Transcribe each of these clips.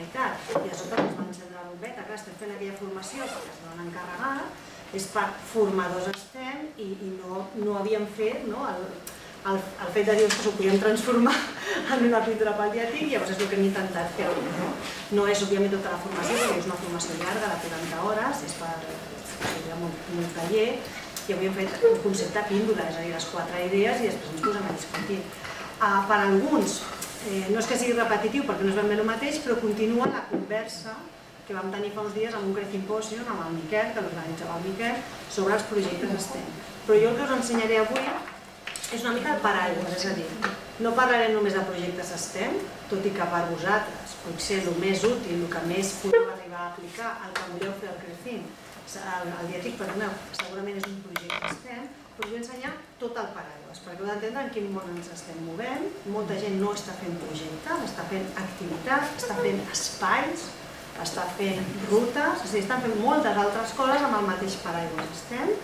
Generalitat i a sota es va encendre la bombeta, clar, estem fent aquella formació perquè es van encarregar, és per formadors estem i, i no, no havíem fet no, el, el, el fet de dir que s'ho podíem transformar en una pintura pel diètic i llavors és el que hem intentat fer. No? no és òbviament tota la formació, perquè és una formació llarga de 40 hores, és per, per un taller i avui hem fet un concepte píndola, és a dir, les quatre idees i després ens posem a discutir. Uh, per alguns, eh, no és que sigui repetitiu perquè no és ben bé el mateix, però continua la conversa que vam tenir fa uns dies amb un Crecimpòsion amb el Miquel, que l'organitzava el Miquel, sobre els projectes STEM. Però jo el que us ensenyaré avui és una mica el paraigua, és a dir, no parlarem només de projectes STEM, tot i que per vosaltres potser el més útil, el que més podeu arribar a aplicar, el que voleu fer al Crecim, el, el diètic, perdoneu, segurament és un projecte STEM, però us vull ensenyar tot el paraigua, perquè heu d'entendre en quin món ens estem movent, molta gent no està fent projectes, està fent activitats, està fent espais, està fent rutes, a dir, estan fent moltes altres coses amb el mateix paraigua estem,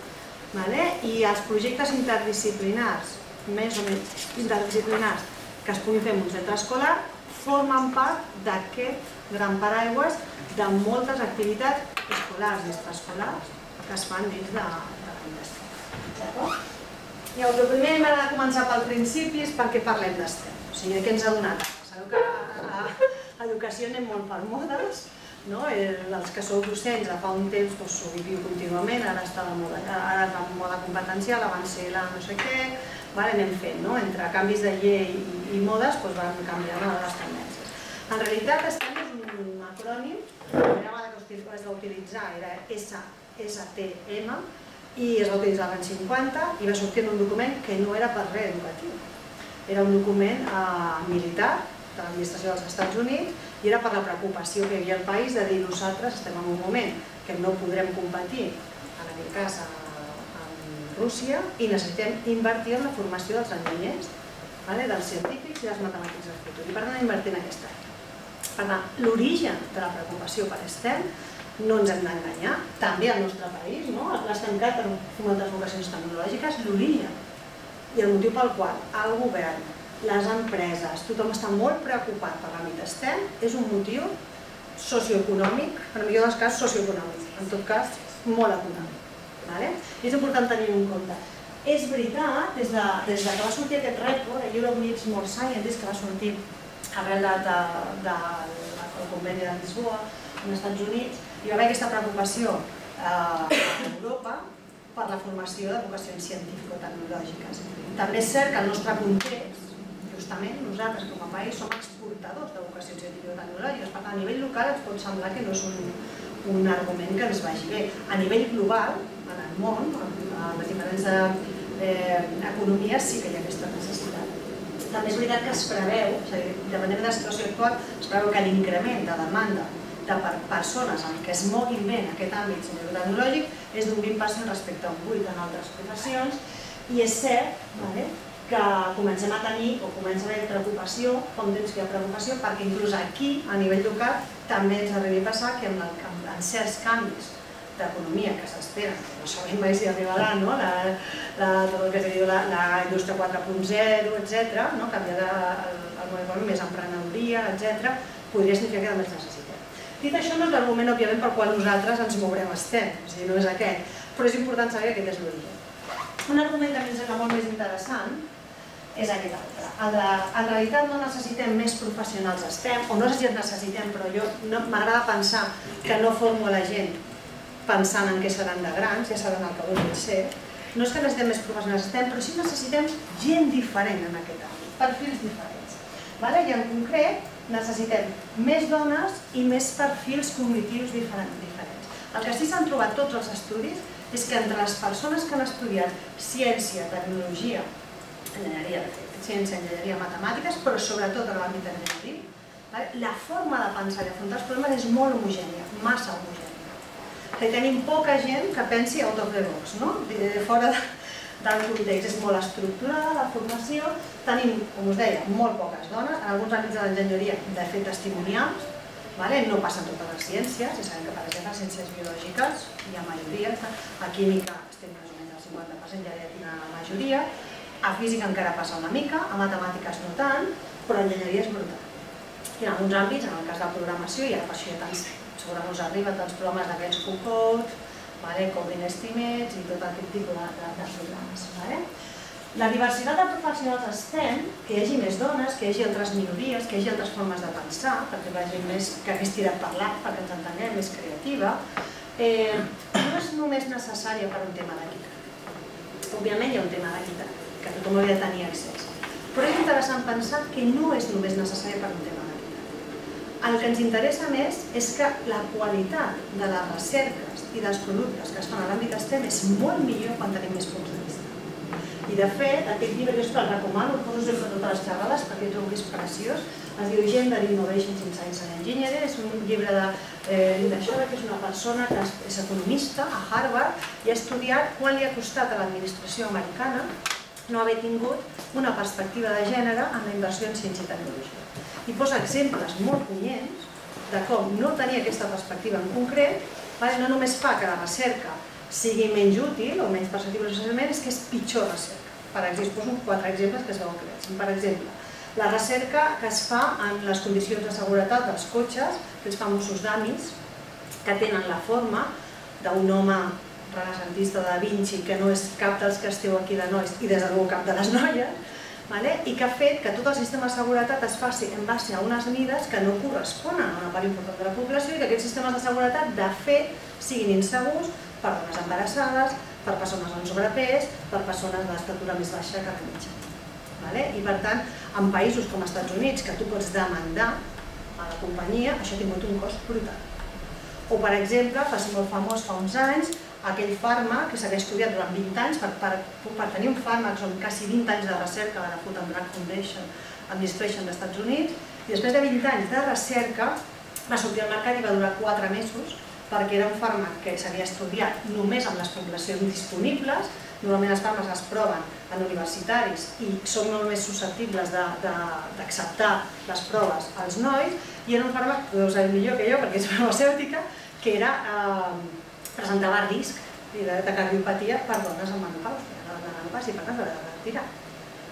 vale? i els projectes interdisciplinars, més o menys interdisciplinars, que es puguin fer en un centre escolar, formen part d'aquest gran paraigües de moltes activitats escolars i extraescolars que es fan dins de, de la universitat. Llavors, el primer m'agrada començar pel principi és perquè parlem d'estem. O sigui, què ens ha donat? Sabeu que a, a educació anem molt per modes, no? els que sou docents fa un temps doncs, ho viviu contínuament, ara està de moda, ara la moda competencial, abans ser la no sé què, vale, anem fent, no? entre canvis de llei i, i modes doncs, van canviant les tendències. En realitat estem és un acrònim, la primera vegada que es va utilitzar era STM i es va utilitzar l'any 50 i va sortir un document que no era per res educatiu. Era un document eh, militar de l'administració dels Estats Units i era per la preocupació que hi havia al país de dir nosaltres estem en un moment que no podrem competir, en aquest cas amb Rússia, i necessitem invertir en la formació dels enginyers, vale? dels científics i dels matemàtics del futur. I per tant, invertir en aquesta. Per tant, l'origen de la preocupació per STEM no ens hem d'enganyar, també al nostre país, no? l'estem cat per les vocacions tecnològiques, l'origen i el motiu pel qual el govern les empreses, tothom està molt preocupat per l'àmbit STEM, és un motiu socioeconòmic, en el millor dels casos socioeconòmic, en tot cas molt econòmic. Vale? I és important tenir en compte. És veritat, des de, des de que va sortir aquest report, de Europe Needs More Scientists, que va sortir arrel del de, de, de, conveni de Lisboa, als Estats Units, hi va haver aquesta preocupació eh, a Europa per la formació de vocacions científico-tecnològiques. També és cert que el nostre context justament nosaltres com a país som exportadors de vocacions científico-tecnològiques, per tant a nivell local ens pot semblar que no és un, un argument que ens vagi bé. A nivell global, en el món, en les diferents eh, economies sí que hi ha aquesta necessitat. També és veritat que es preveu, és a dir, depenent de la situació actual, es preveu que l'increment de demanda de persones en què es moguin bé en aquest àmbit científico-tecnològic és d'un 20% respecte a un 8 en altres professions i és cert vale, que comencem a tenir o comença a haver preocupació, com temps que hi ha preocupació, perquè inclús aquí, a nivell local, també ens arribi a passar que en, el, en certs canvis d'economia que s'esperen, no sabem mai si arribarà, no? la, la, tot el que diu la, la indústria 4.0, etc., no? canviar el, el món econòmic, més emprenedoria, etc., podria significar que també els necessitem. Dit això, no és l'argument, òbviament, pel qual nosaltres ens mourem estem, és dir, no és aquest, però és important saber que aquest és l'origen. Un argument que a mi em sembla molt més interessant és aquest altre. En, la, en realitat no necessitem més professionals STEM, o no sé si en necessitem, però jo no, m'agrada pensar que no formo la gent pensant en què seran de grans, ja saben el que vulguin ser. No és que necessitem més professionals STEM, però sí necessitem gent diferent en aquest àmbit, perfils diferents. Vale? I en concret necessitem més dones i més perfils cognitius diferents. El que sí s'han trobat tots els estudis és que entre les persones que han estudiat ciència, tecnologia, enginyeria, ciència, enginyeria, matemàtiques, però sobretot en l'àmbit enginyeria, la forma de pensar i afrontar els problemes és molt homogènia, massa homogènia. Tenim poca gent que pensi out of the box, no? de, fora de, del context. És molt estructurada la formació, tenim, com us deia, molt poques dones, en alguns àmbits de l'enginyeria, de fet, testimonials, vale? no passen totes les ciències, ja sabem que per exemple les ciències biològiques hi ha majoria, a química estem més o menys al 50%, ja hi ha una majoria, a física encara passa una mica, a matemàtiques no tant, però enginyeria és brutal. I en alguns àmbits, en el cas de programació, i ara per això ja tants, segurament us arriben tants programes d'aquests Q-Code, vale? Estimates i tot aquest tipus de, de, de programes. Vale? La diversitat de professionals STEM, que hi hagi més dones, que hi hagi altres minories, que hi hagi altres formes de pensar, perquè hi hagi més que hagués tirat per l'art, perquè ens entenguem, més creativa, eh, no és només necessària per un tema d'equitat. Òbviament hi ha un tema d'equitat, que tothom hauria de tenir accés. Però és interessant pensar que no és només necessari per un tema d'equitat. El que ens interessa més és que la qualitat de les recerques i dels productes que es fan a l'àmbit STEM és molt millor quan tenim més punts de vista. I de fet, aquest llibre jo el recomano, el poso sempre totes les xerrades perquè trobo que és preciós. Es diu Gender Innovations in Science and Engineering, és un llibre de eh, Linda Schober, que és una persona que és economista a Harvard i ha estudiat quan li ha costat a l'administració americana no haver tingut una perspectiva de gènere en la inversió en ciència i tecnologia. I posa exemples molt punyents de com no tenir aquesta perspectiva en concret no només fa que la recerca sigui menys útil o menys perceptible socialment és que és pitjor recerca. Per exemple, poso quatre exemples que es veuen clars. Per exemple, la recerca que es fa en les condicions de seguretat dels cotxes, els famosos damis, que tenen la forma d'un home renaixentista de Vinci, que no és cap dels que esteu aquí de nois i des de cap de les noies, vale? i que ha fet que tot el sistema de seguretat es faci en base a unes mides que no corresponen a una part important de la població i que aquests sistemes de seguretat, de fet, siguin insegurs per dones embarassades, per persones amb sobrepès, per persones d'estatura més baixa que la mitja. Vale? I per tant, en països com els Estats Units, que tu pots demandar a la companyia, això ha tingut un cost brutal. O, per exemple, va ser molt famós fa uns anys, aquell fàrmac que s'havia estudiat durant 20 anys, per, per, per tenir un fàrmac són quasi 20 anys de recerca de la Food and Drug Foundation Administration dels Estats Units, i després de 20 anys de recerca va sortir al mercat i va durar 4 mesos perquè era un fàrmac que s'havia estudiat només amb les poblacions disponibles, normalment els fàrmacs es proven en universitaris i són molt més susceptibles d'acceptar les proves als nois, i era un fàrmac, sabeu millor que jo perquè és farmacèutica, que era, eh, presentava risc de, cardiopatia per dones amb menopàusia, de menopàusia, per tant, de retirar.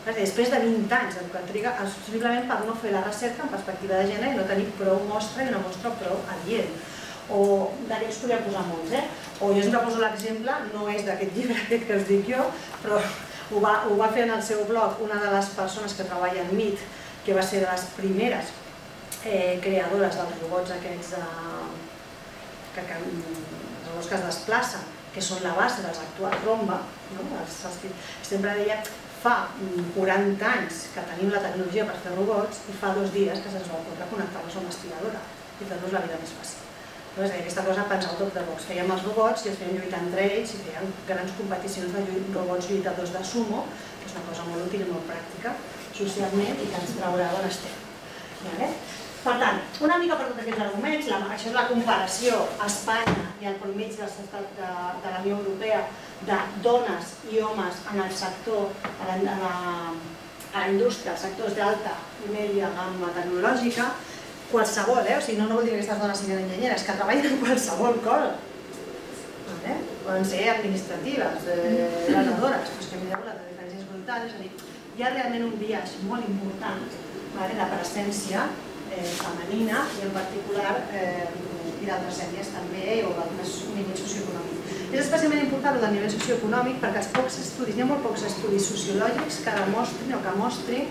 Després de 20 anys de que triga, simplement per no fer la recerca en perspectiva de gènere i no tenir prou mostra i una mostra prou adient o d'aquests podria posar molts, eh? o jo sempre poso l'exemple, no és d'aquest llibre aquest que us dic jo, però ho va, ho va fer en el seu blog una de les persones que treballa en MIT, que va ser de les primeres eh, creadores dels robots aquests de, que, que robots que es desplacen, que són la base dels actuals romba, no? els, els, sempre deia fa 40 anys que tenim la tecnologia per fer robots i fa dos dies que se'ns va ocórrer connectar-los a una aspiradora i fer-nos la vida més fàcil. No? És a dir, aquesta cosa pensava tot de box. Fèiem els robots i els fèiem lluitar entre ells i fèiem grans competicions de robots lluitadors de sumo, que és una cosa molt útil i molt pràctica socialment i que ens traurà d'on estem. Vale? Per tant, una mica per tots aquests arguments, la, això és la comparació a Espanya i al promig de, de, de la Unió Europea de dones i homes en el sector, a la, la, a la indústria, els sectors d'alta i media gamma tecnològica, qualsevol, eh? o sigui, no, no vol dir que aquestes dones siguin enginyeres, que treballen en qualsevol cosa. Vale? Poden ser administratives, eh, granadores, doncs que mireu les diferències brutals, és a dir, hi ha realment un viatge molt important vale, de presència femenina i en particular eh, i d'altres ètnies també o d'altres nivells socioeconòmics. És especialment important el nivell socioeconòmic perquè els pocs estudis, hi ha molt pocs estudis sociològics que demostrin o que mostrin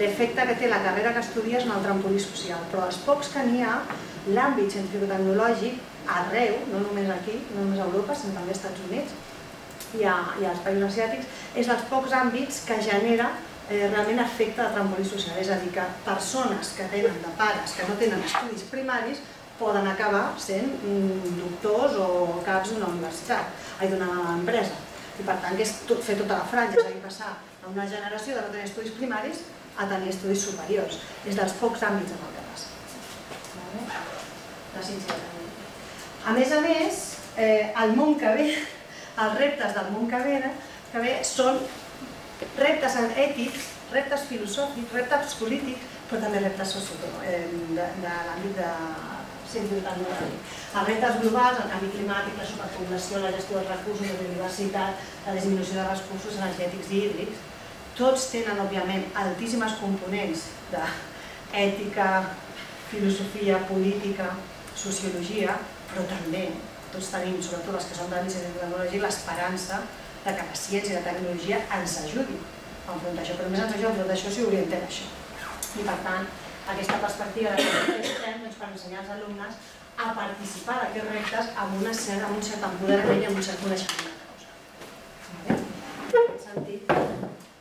l'efecte que té la carrera que estudies en el trampolí social, però els pocs que n'hi ha, l'àmbit científico-tecnològic arreu, no només aquí, no només a Europa, sinó també als Estats Units i, a, i als països asiàtics, és dels pocs àmbits que genera eh, realment efecte de trampolí social, és a dir, que persones que tenen de pares que no tenen estudis primaris poden acabar sent mm, doctors o caps d'una universitat, d'una empresa. I per tant, que és tot, fer tota la franja, és a dir, passar a una generació de no tenir estudis primaris a tenir estudis superiors. És dels pocs àmbits en el que passa. La ciència A més a més, eh, el món que ve, els reptes del món que ve, que ve són reptes ètics, reptes filosòfics, reptes polítics, però també reptes socioeconòmics, eh, de, de l'àmbit de ciència tecnològic. Els reptes globals, el canvi climàtic, la superpoblació, la gestió dels recursos, la biodiversitat, la disminució de recursos energètics i hídrics, tots tenen, òbviament, altíssimes components d'ètica, filosofia, política, sociologia, però també tots tenim, sobretot les que són de tecnologia, l'esperança de que la ciència i la tecnologia ens ajudi a enfrontar això, però més ens ajudi a enfrontar això si orientem això. I per tant, aquesta perspectiva de que estem doncs, per ensenyar als alumnes a participar d'aquests reptes amb, una cert, amb un cert empoderament i amb un cert coneixement de causa. Vale? En aquest sentit,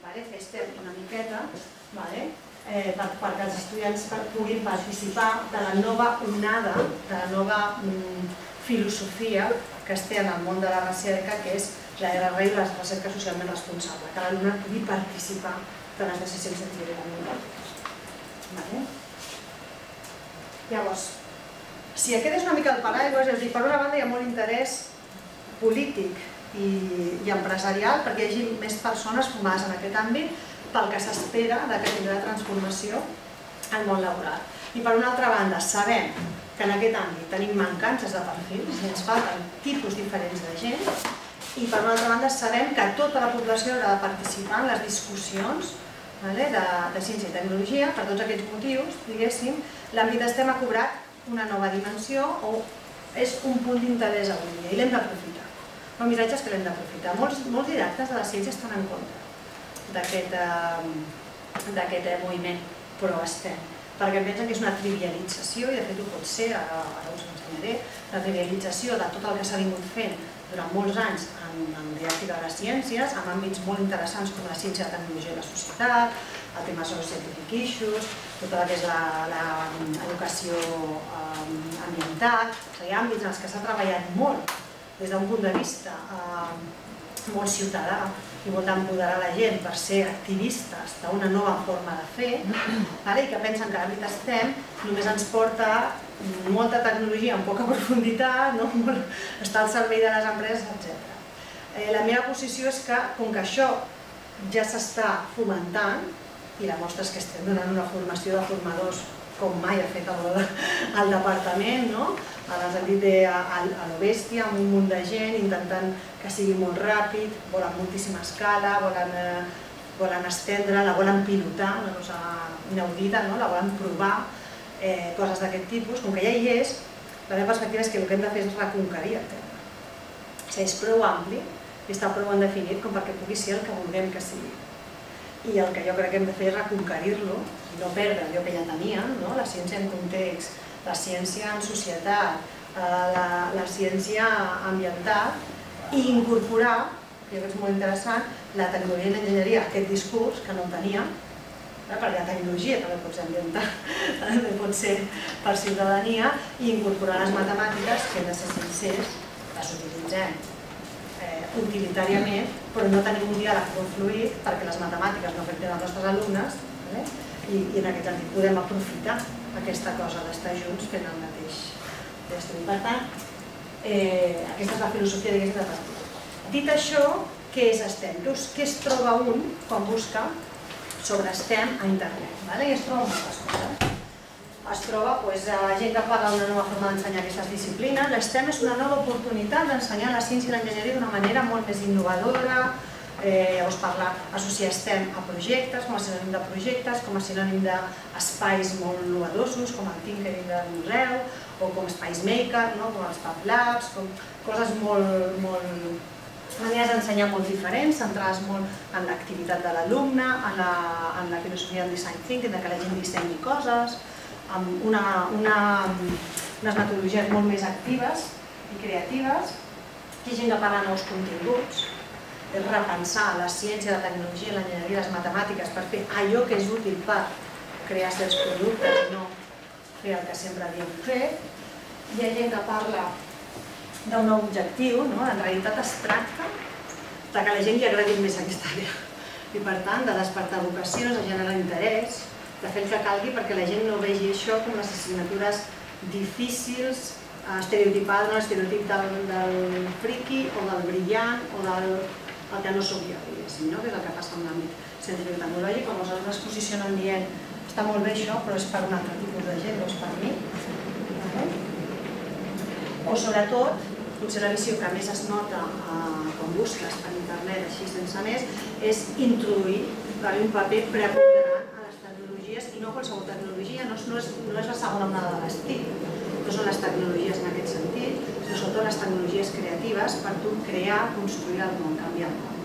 vale, fes una miqueta vale? eh, per, perquè els estudiants puguin participar de la nova onada, de la nova mm, filosofia que es té en el món de la recerca, que és la RR i la recerca socialment responsable, que l'alumne pugui participar de les decisions científiques democràtiques. Vale? Llavors, si aquest és una mica el paraigua, ja us dic, per una banda hi ha molt interès polític i, i empresarial perquè hi hagi més persones formades en aquest àmbit pel que s'espera de que tindrà transformació al món laboral. I per una altra banda, sabem que en aquest àmbit tenim mancances de perfils i ens falten tipus diferents de gent i per una altra banda sabem que tota la població haurà de participar en les discussions vale, de, ciència i tecnologia, per tots aquests motius, diguéssim, l'àmbit STEM ha cobrat una nova dimensió o és un punt d'interès avui dia i l'hem d'aprofitar. El missatge és que l'hem d'aprofitar. Molts, molts didactes de la ciència estan en contra d'aquest eh, moviment, però estem perquè pensen que és una trivialització, i de fet ho pot ser, ara us ensenyaré, la trivialització de tot el que s'ha vingut fent durant molts anys en, en didàctica de les ciències, en àmbits molt interessants com la ciència, la tecnologia i la societat, el tema sobre scientific issues, tota la que és l'educació um, ambiental, o sigui, àmbits en els que s'ha treballat molt des d'un punt de vista um, molt ciutadà i molt d'empoderar la gent per ser activistes d'una nova forma de fer vale? i que pensen que l'àmbit estem només ens porta molta tecnologia amb poca profunditat, no? Està al servei de les empreses, etc. Eh, la meva posició és que, com que això ja s'està fomentant, i la mostra és que estem donant una formació de formadors com mai ha fet el, departament, no? les hem dit a, a, a lo bèstia, amb un munt de gent, intentant que sigui molt ràpid, volen moltíssima escala, volen, eh, estendre, la volen pilotar, una cosa inaudita, no? la volen provar, eh, coses d'aquest tipus, com que ja hi és, la meva perspectiva és que el que hem de fer és reconquerir el tema. O sigui, és prou ampli i està prou ben definit com perquè pugui ser el que vulguem que sigui i el que jo crec que hem de fer és reconquerir-lo no perdre allò que ja teníem, no? la ciència en context, la ciència en societat, eh, la, la ciència ambiental i incorporar, que és molt interessant, la tecnologia i l'enginyeria, aquest discurs que no teníem, eh? perquè la tecnologia també pot ser ambiental, també pot ser per ciutadania, i incorporar les matemàtiques que hem de ser sincers, les utilitzem eh, utilitàriament, però no tenim un diàleg fluid perquè les matemàtiques no afecten els nostres alumnes eh? I, i en aquest sentit podem aprofitar aquesta cosa d'estar junts fent el mateix estudi. Per tant, eh, aquesta és la filosofia d'aquesta partida. Dit això, què és STEM? Doncs què es troba un quan busca sobre STEM a internet? Vale? I es troba moltes coses es troba doncs, gent que parla d'una nova forma d'ensenyar aquestes disciplines. L'STEM és una nova oportunitat d'ensenyar la ciència i l'enginyeria d'una manera molt més innovadora, eh, llavors parla, associar STEM a projectes, com a sinònim de projectes, com a sinònim d'espais molt novedosos, com el Tinkering del museu, o com espais maker, no? com els Fab Labs, com coses molt, molt maneres d'ensenyar molt diferents, centrades molt en l'activitat de l'alumne, en, la, en la filosofia del design thinking, de que la gent dissenyi coses, amb una, una, unes metodologies molt més actives i creatives, hi ha gent que parla nous continguts, és repensar la ciència, la tecnologia, l'enginyeria, les matemàtiques per fer allò que és útil per crear certs productes i no fer el que sempre havíem fet. Hi ha gent que parla d'un nou objectiu, no? en realitat es tracta de que la gent li agradi més aquesta àrea i per tant de despertar vocacions, de generar interès, de fer el que calgui perquè la gent no vegi això com les assignatures difícils, estereotipades, no l'estereotip del, del friqui o del brillant o del el que no sóc jo, diguéssim, no? que és el que passa en l'àmbit científic tecnològic, quan els altres es posicionen dient està molt bé això, però és per un altre tipus de gent, no és per mi. O sobretot, potser la visió que més es nota eh, quan busques per internet així sense més, és introduir un paper preponderant no qualsevol tecnologia, no és, no és, no és la segona onada de l'estil, no són les tecnologies en aquest sentit, sobretot les tecnologies creatives per tu crear, construir el món, canviar el món.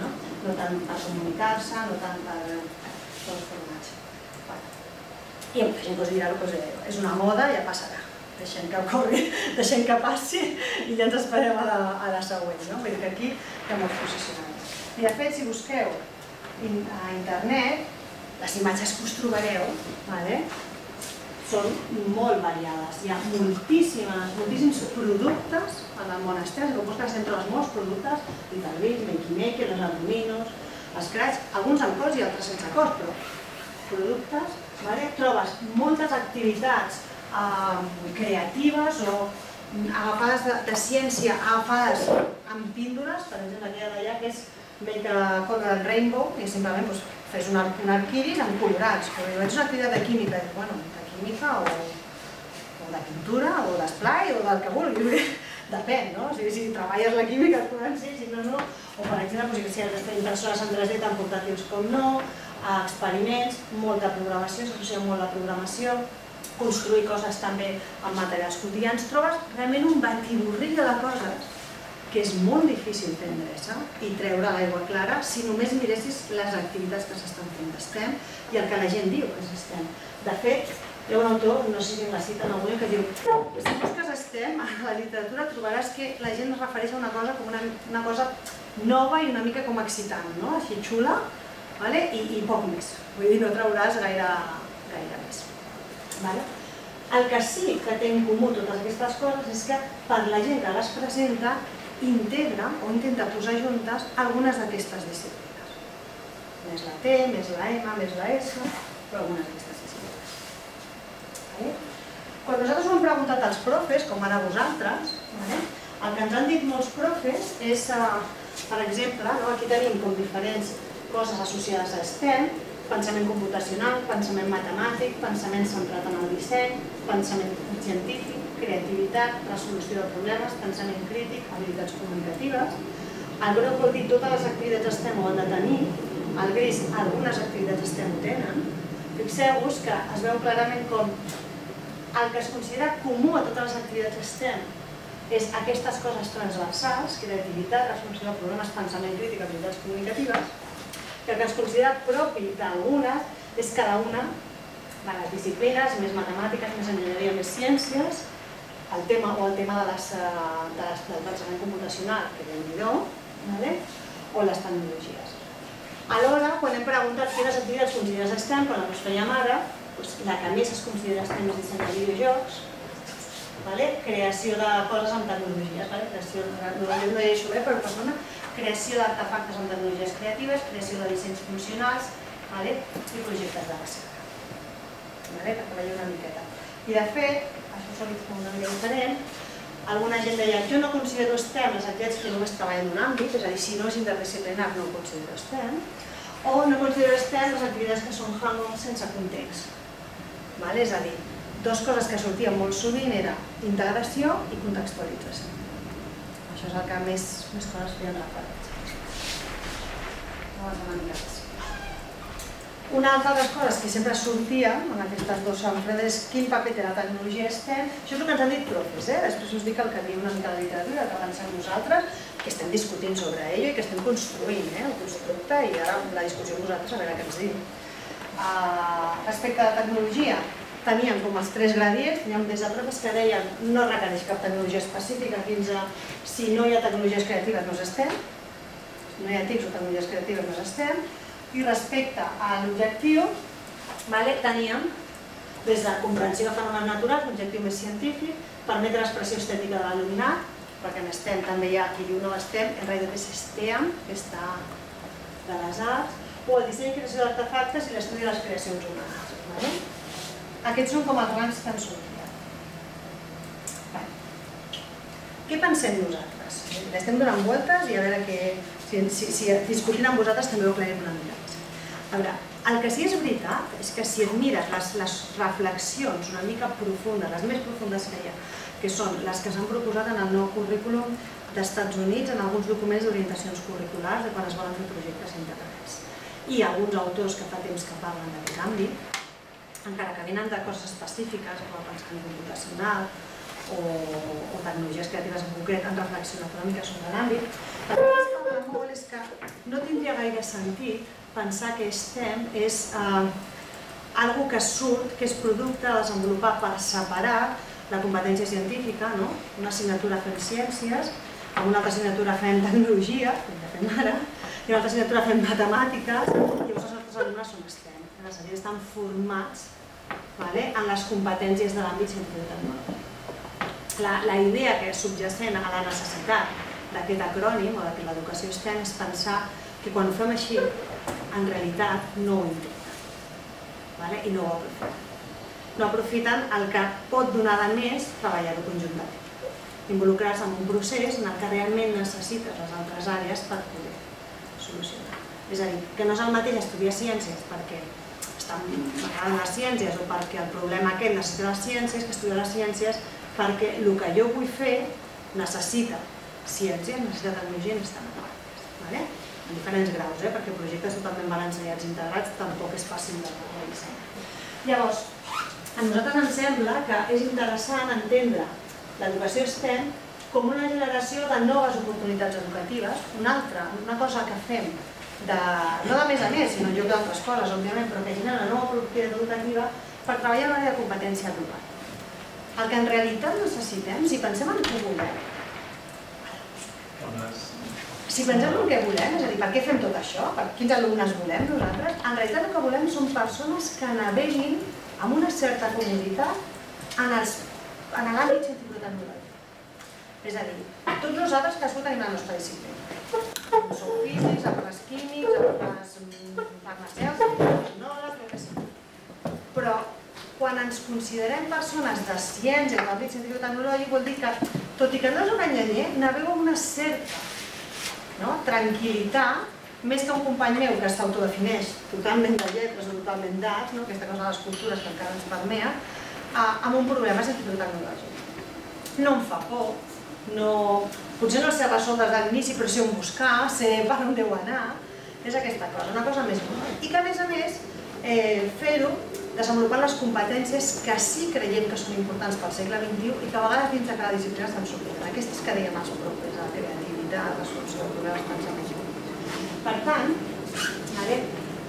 No, no tant per comunicar-se, no tant per tot el formatge. Bueno. I la gent us dirà que és una moda, ja passarà. Deixem que corri, deixem que passi i ja ens esperem a la, a la següent. No? Vull dir que aquí hi ha molts posicionaments. I de fet, si busqueu a internet, les imatges que us trobareu vale? Són molt variades. Hi ha moltíssimes, moltíssims productes en el món estès, que busques sempre els molts productes, Intervit, Makey Maker, Arduinos, Scratch, alguns amb cos i altres sense cos, però productes, vale? trobes moltes activitats eh, creatives o agafades de, de ciència, agafades amb píndoles, per exemple, aquella d'allà que és Make a Color Rainbow, i simplement doncs, fes un, un arquiris amb colorats, però és una activitat de química, i, bueno, química o, o de pintura o d'esplai o del que vulguis, depèn, no? O sigui, si treballes la química et poden ser, si no, no. O per exemple, doncs, si has de impressores en 3D tan portàtils com no, experiments, molta programació, s'associa molt la programació, construir coses també amb materials quotidians, trobes realment un batiburrillo de coses que és molt difícil fer endreça i treure l'aigua clara si només miressis les activitats que s'estan fent d'estem i el que la gent diu que s'estem. De fet, hi ha un autor, no sé si la cita en algun, que diu si busques estem, a la literatura trobaràs que la gent es refereix a una cosa com una, una cosa nova i una mica com excitant, no? així xula, vale? I, i poc més. Vull dir, no trauràs gaire, gaire més. Vale? El que sí que té en comú totes aquestes coses és que per la gent que les presenta integra o intenta posar juntes algunes d'aquestes disciplines. Més la T, més la M, més la S, però algunes d'aquestes. Vale? Quan nosaltres ho hem preguntat als profes, com ara vosaltres, vale? el que ens han dit molts profes és, eh, per exemple, no? aquí tenim com diferents coses associades a STEM, pensament computacional, pensament matemàtic, pensament centrat en el disseny, pensament científic, creativitat, resolució de problemes, pensament crític, habilitats comunicatives. El groc vol dir totes les activitats STEM ho han de tenir, el gris algunes activitats STEM ho tenen. Fixeu-vos que es veu clarament com el que es considera comú a totes les activitats STEM és aquestes coses transversals, creativitat, resolució de problemes, pensament crític, habilitats comunicatives, que el que es considera propi d'algunes és cada una de les disciplines, més matemàtiques, més enginyeria, més ciències, el tema o el tema de les, eh, de les, del pensament computacional, que déu nhi vale? o les tecnologies. Alhora, quan hem preguntat quines activitats consideres estem, quan us fèiem ara, doncs la que més es considera estem és disseny de videojocs, vale? creació de coses amb tecnologies, vale? creació, no, no, deixo bé, però persona, creació d'artefactes amb tecnologies creatives, creació de dissenys funcionals vale? i projectes de recerca. Vale? Perquè veieu una miqueta. I de fet, això s'ha vist una mica diferent, alguna gent deia jo no considero STEM les activitats que només treballen en un àmbit, és a dir, si no és interdisciplinar no ho considero STEM, o no considero STEM les activitats que són hands sense context. És a dir, dues coses que sortien molt sovint era integració i contextualització. Això és el que més, coses feien referència. Una altra de les coses que sempre sortia en aquestes dues fredes és quin paper té la tecnologia STEM. Això és el que ens han dit profes, eh? després us dic el que diu una mica de literatura, que pensem nosaltres, que estem discutint sobre ell i que estem construint eh? el constructe i ara la discussió amb vosaltres a veure què ens diu. Respecte a la tecnologia, teníem com els tres gradients, teníem des de profes que deien no requereix cap tecnologia específica fins a si no hi ha tecnologies creatives no s'estem, no hi ha TICs o tecnologies creatives no s'estem, i respecte a l'objectiu vale, teníem des de comprensió de fenòmens naturals, l'objectiu més científic, permetre l'expressió estètica de l'il·luminat, perquè en STEM també hi ha qui diu no STEM, en realitat és STEAM, que està de les arts, o el disseny i creació d'artefactes i l'estudi de les creacions humanes. Aquests són com els grans que han sortit. Què pensem nosaltres? Estem donant voltes i a veure què... Si, si, discutint amb vosaltres també ho aclarim una mica. A veure, el que sí és veritat és que si et mires les, les reflexions una mica profundes, les més profundes que hi ha, que són les que s'han proposat en el nou currículum d'Estats Units en alguns documents d'orientacions curriculars de quan es volen fer projectes integrats. I alguns autors que fa temps que parlen d'aquest àmbit, encara que venen de coses específiques, com el pensament computacional o, o tecnologies creatives en concret en reflexió econòmica sobre l'àmbit, el que es parla molt és que no tindria gaire sentit pensar que STEM és eh, algo que surt, que és producte de desenvolupar per separar la competència científica, no? una assignatura fem ciències, amb una altra assignatura fem tecnologia, com ja fem ara, i una altra assignatura fem matemàtiques, i els nostres alumnes són STEM, que és a dir, estan formats vale, en les competències de l'àmbit científic tecnològic. La, la idea que és subjacent a la necessitat d'aquest acrònim o que l'educació STEM és pensar que quan ho fem així, en realitat no ho intenten vale? i no ho aprofiten. No aprofiten el que pot donar de més treballar-ho conjuntament. Involucrar-se en un procés en el que realment necessites les altres àrees per poder solucionar. És a dir, que no és el mateix estudiar ciències perquè estan m'agraden les ciències o perquè el problema aquest necessita les ciències que estudiar les ciències perquè el que jo vull fer necessita ciències, necessita tecnologia i necessita matemàtiques. Vale? En diferents graus, eh? perquè projectes totalment balanceats integrats tampoc és fàcil de realitzar. Llavors, a nosaltres ens sembla que és interessant entendre l'educació STEM com una generació de noves oportunitats educatives, una altra, una cosa que fem, de, no de més a més, sinó en lloc d'altres coses, òbviament, però que genera una nova oportunitat educativa per treballar en l'àrea de competència global. El que en realitat necessitem, si pensem en què volem, si pensem en què volem, és a dir, per què fem tot això, per quins alumnes volem nosaltres, en realitat el que volem són persones que naveguin amb una certa comoditat en l'àmbit científic-tecnològic. És a dir, tots nosaltres cadascú tenim la nostra disciplina. Som físics, altres químics, altres farmacèutics, tecnòlegs, el que sigui. Però quan ens considerem persones de ciència en l'àmbit científic-tecnològic vol dir que, tot i que no és un enganyer, navego una certa no? tranquil·litat, més que un company meu que s'autodefineix totalment de lletres o totalment d'arts, no? aquesta cosa de les cultures que encara ens permea, amb un problema científic-tecnològic. No em fa por, no, potser no sé resoldre de l'inici, però sé on buscar, sé per on deu anar, és aquesta cosa, una cosa més bona. I que a més a més, eh, fer-ho desenvolupant les competències que sí creiem que són importants pel segle XXI i que a vegades dins de cada disciplina estan sortint. Aquestes que dèiem els propers, la creativitat, la solució de problemes, pensaments. Per tant,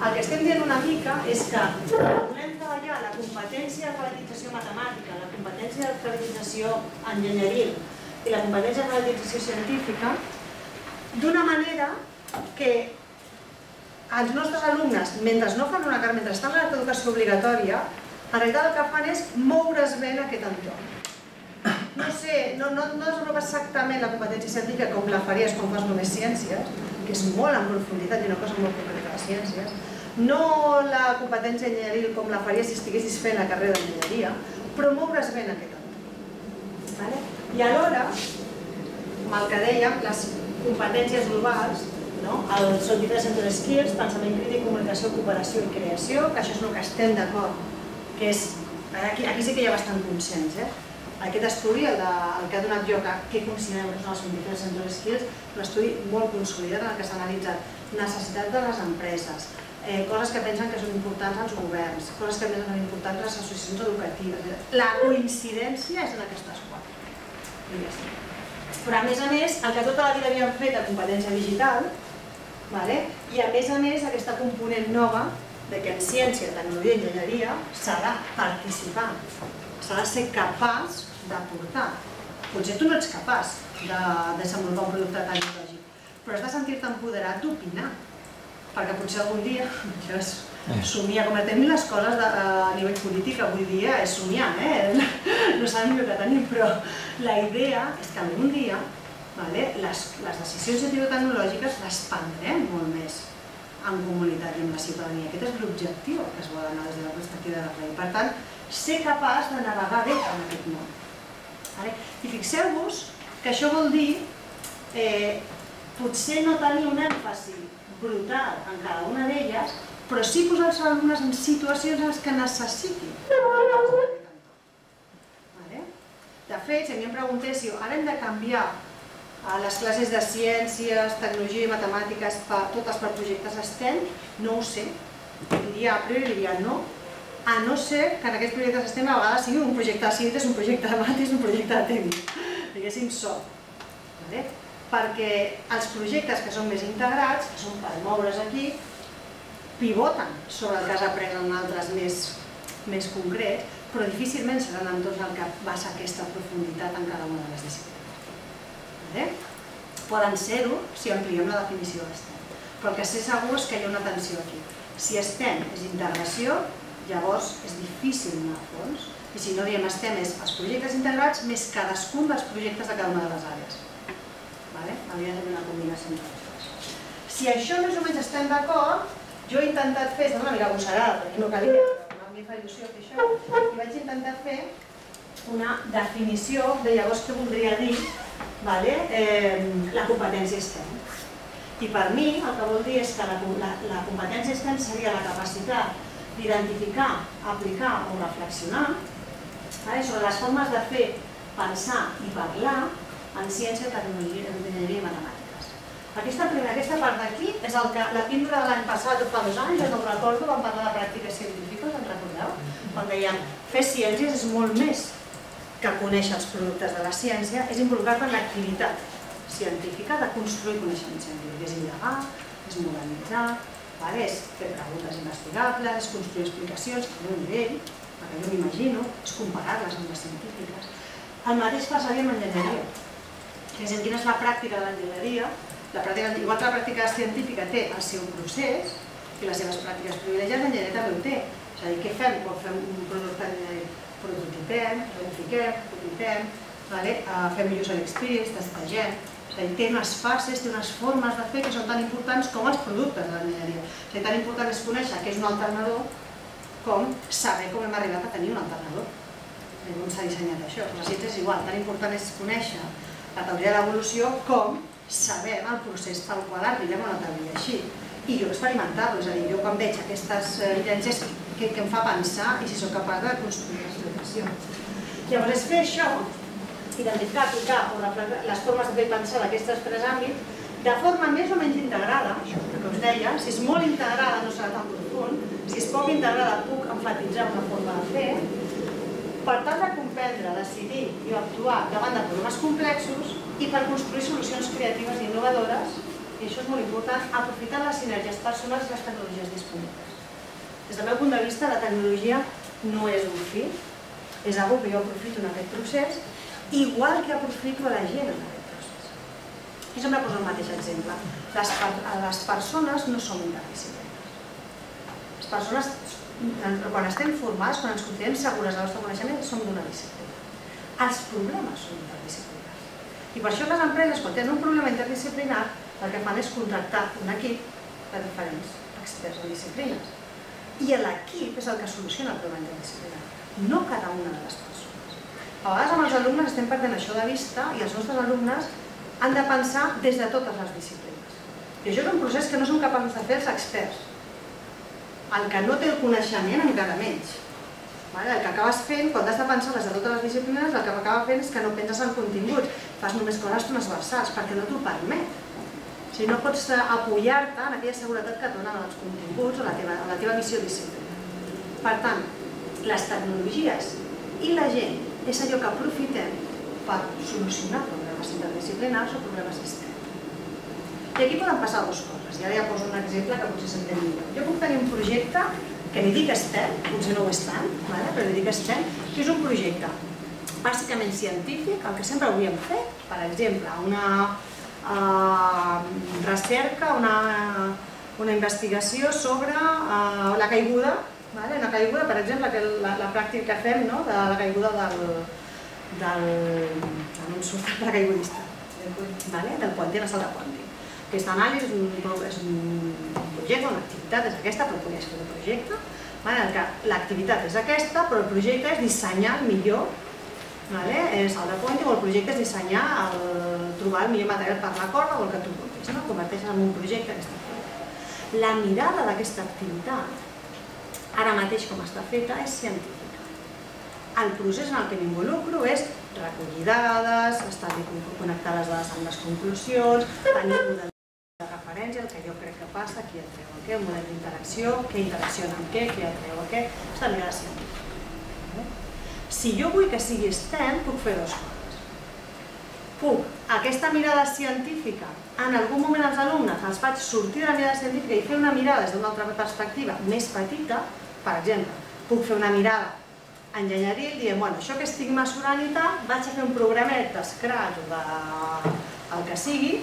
el que estem dient una mica és que volem treballar la competència d'alfabetització matemàtica, la competència d'alfabetització enginyeril i la competència de l'analització científica d'una manera que els nostres alumnes, mentre no fan una carta, mentre estan en l'educació obligatòria, en realitat el que fan és moure's bé en aquest entorn. No sé, no, no, no desenvolupes exactament la competència científica com la faries quan fas només ciències, que és molt en profunditat i una cosa molt concreta de ciències, no la competència enginyeril com la faries si estiguessis fent la carrera d'enginyeria, però moure's bé en aquest entorn. Vale? I alhora, amb el que dèiem, les competències globals, no? són de Center Skills, pensament crític, comunicació, cooperació i creació, que això és el que estem d'acord, que és, aquí, sí que hi ha bastant consens, eh? Aquest estudi, el, de, el que ha donat lloc a què considerem que són els 23 Center Skills, un estudi molt consolidat en el que s'ha analitzat necessitats de les empreses, eh, coses que pensen que són importants als governs, coses que pensen que són importants les associacions educatives. La coincidència és en aquestes quatre. Però a més a més, el que tota la vida havíem fet de competència digital, vale? i a més a més aquesta component nova de que en ciència, tecnologia i enginyeria s'ha de participar, s'ha de ser capaç d'aportar. Potser tu no ets capaç de desenvolupar un producte tecnològic, però has de sentir-te empoderat d'opinar, perquè potser algun dia, això és Eh. somiar, com a tenim les coses de, a nivell polític avui dia és somiar, eh? no sabem el que tenim, però la idea és que algun dia vale, les, les decisions científico-tecnològiques les prendrem molt més en comunitat i amb la ciutadania. Aquest és l'objectiu que es vol anar des de la perspectiva de la rei. Per tant, ser capaç de navegar bé en aquest món. Vale? I fixeu-vos que això vol dir eh, potser no tenir un èmfasi brutal en cada una d'elles, però sí posar els alumnes en situacions en què necessitin. De fet, si a mi em preguntés si ara hem de canviar a les classes de ciències, tecnologia i matemàtiques totes per projectes STEM, no ho sé. Diria a priori diria no, a no ser que en aquests projectes STEM a vegades sigui un projecte de síntesi, un projecte de matis, un projecte de tècnic, diguéssim sol. Vale? Perquè els projectes que són més integrats, que són per moure's aquí, pivoten sobre el que has après en altres més, més concrets, però difícilment seran entorns al que basa aquesta profunditat en cada una de les disciplines. Vale? Poden ser-ho si ampliem la definició d'estem. Però el que sé segur és que hi ha una tensió aquí. Si estem és integració, llavors és difícil anar a fons. I si no diem estem és els projectes integrats més cadascun dels projectes de cada una de les àrees. Vale? De una combinació entre les dues. Si això més o menys estem d'acord, jo he intentat fer, una mica gossarada, perquè no calia, però a mi fa il·lusió fer això, i vaig intentar fer una definició de llavors què voldria dir vale? eh, la competència STEM. I per mi el que vol dir és que la, la, la competència STEM seria la capacitat d'identificar, aplicar o reflexionar vale? sobre les formes de fer, pensar i parlar en ciència, tecnologia, enginyeria i matemàtiques. Aquesta, primera, aquesta part d'aquí és el que la píndola de l'any passat o fa dos anys, jo no ho recordo, vam parlar de pràctiques científiques, en recordeu? Quan dèiem, fer ciències és molt més que conèixer els productes de la ciència, és involucrar-te en l'activitat científica de construir coneixement científic. És indagar, és modernitzar, és fer preguntes investigables, construir explicacions a un nivell, perquè jo m'imagino, és comparar-les amb les científiques. El mateix passaria amb enginyeria. És quina és la pràctica de l'enginyeria, la pràctica, igual que la pràctica científica té el seu procés i les seves pràctiques privilegiades, l'enginyeria també ho té. És a dir, què fem quan fem un producte? Prototipem, planifiquem, prototipem, uh, fem user experience, testegem, és a dir, té unes fases, té unes formes de fer que són tan importants com els productes de l'enginyeria. És a dir, tan important és conèixer què és un alternador com saber com hem arribat a tenir un alternador. Com s'ha dissenyat això. La ciència és igual, tan important és conèixer la teoria de l'evolució com sabem el procés pel qual arribem a una teoria així. I jo experimentar-lo, és a dir, jo quan veig aquestes evidències que, em fa pensar i si sóc capaç de construir una explicació. Llavors és fer això, identificar, aplicar o les formes de fer pensar d'aquests tres àmbits de forma més o menys integrada, que us deia, si és molt integrada no serà tan profund, si és poc integrada puc enfatitzar una forma de fer, per tal de comprendre, decidir i actuar davant de problemes complexos i per construir solucions creatives i innovadores, i això és molt important, aprofitar les sinergies personals i les tecnologies disponibles. Des del meu punt de vista, la tecnologia no és un fi, és una que jo aprofito en aquest procés, igual que aprofito la gent en aquest procés. I sempre poso el mateix exemple. Les, persones no som interdisciplinaris. Les persones quan estem formats, quan ens considerem segures del nostre coneixement, som d'una disciplina. Els problemes són interdisciplinaris. I per això les empreses, quan tenen un problema interdisciplinar, el que fan és contractar un equip de diferents experts en disciplines. I l'equip és el que soluciona el problema interdisciplinar, no cada una de les persones. A vegades amb els alumnes estem perdent això de vista i els nostres alumnes han de pensar des de totes les disciplines. I això és un procés que no som capaços de fer els experts, el que no té el coneixement encara menys. Vale? El que acabes fent, quan has de pensar les de totes les disciplines, el que acaba fent és que no penses en continguts, fas només coses transversals, perquè no t'ho permet. Sigui, no pots apoyar-te en aquella seguretat que et donen els continguts o la teva, la teva visió disciplina. Per tant, les tecnologies i la gent és allò que aprofitem per solucionar problemes interdisciplinars o problemes externs. I aquí poden passar dues coses i ara ja poso un exemple que potser s'entén millor. Jo puc tenir un projecte que li dic STEM, potser no ho és tant, vale? però li dic STEM, que és un projecte bàsicament científic, el que sempre hauríem fet, per exemple, una uh, recerca, una, una investigació sobre uh, la caiguda, vale? una caiguda, per exemple, que la, pràctica que fem no? de la caiguda del, del, no em surt el paracaigudista, vale? del puente, la sala de puente. Aquesta anàlisi és un, és un projecte, una activitat és aquesta, però podria ser un projecte, vale? en l'activitat és aquesta, però el projecte és dissenyar el millor vale? és el de Pointing o el projecte és dissenyar, el, trobar el millor material per la corda o el que tu vulguis, no? converteixes en un projecte aquesta activitat. La mirada d'aquesta activitat, ara mateix com està feta, és científica. El procés en el que m'involucro és recollir dades, estar connectar les dades amb les conclusions, tenir un de referència, el que jo crec que passa, qui atreu a què, un model d'interacció, què interacciona amb què, què atreu a què, és la mirada científica. Si jo vull que sigui STEM, puc fer dues coses. Puc, aquesta mirada científica, en algun moment als alumnes els faig sortir de la mirada científica i fer una mirada des d'una altra perspectiva més petita, per exemple, puc fer una mirada enginyeria i diem, bueno, això que estic mesurant i tal, vaig a fer un programet d'Scratch o de el que sigui,